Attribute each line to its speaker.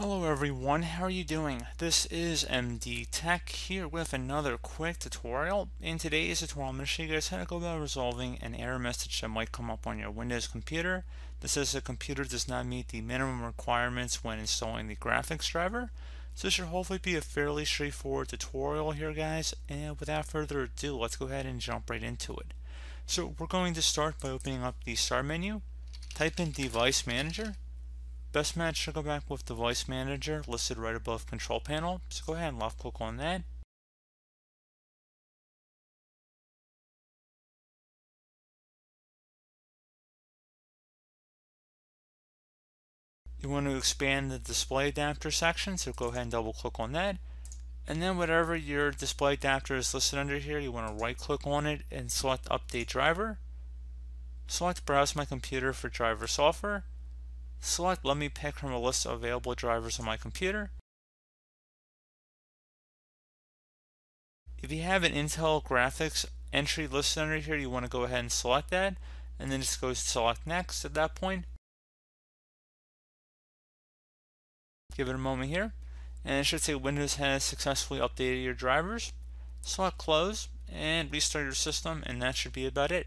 Speaker 1: Hello everyone, how are you doing? This is MD Tech here with another quick tutorial. In today's tutorial, I'm going to show you guys how to go about resolving an error message that might come up on your Windows computer. This says the computer does not meet the minimum requirements when installing the graphics driver. So this should hopefully be a fairly straightforward tutorial here guys, and without further ado, let's go ahead and jump right into it. So we're going to start by opening up the Start menu, type in Device Manager, Best match to go back with Device Manager listed right above Control Panel. So go ahead and left click on that. You want to expand the display adapter section, so go ahead and double click on that. And then whatever your display adapter is listed under here, you want to right click on it and select Update Driver. Select Browse My Computer for driver software Select Let me pick from a list of available drivers on my computer. If you have an Intel graphics entry listed under here, you want to go ahead and select that, and then just go select next at that point. Give it a moment here, and it should say Windows has successfully updated your drivers. Select close and restart your system, and that should be about it.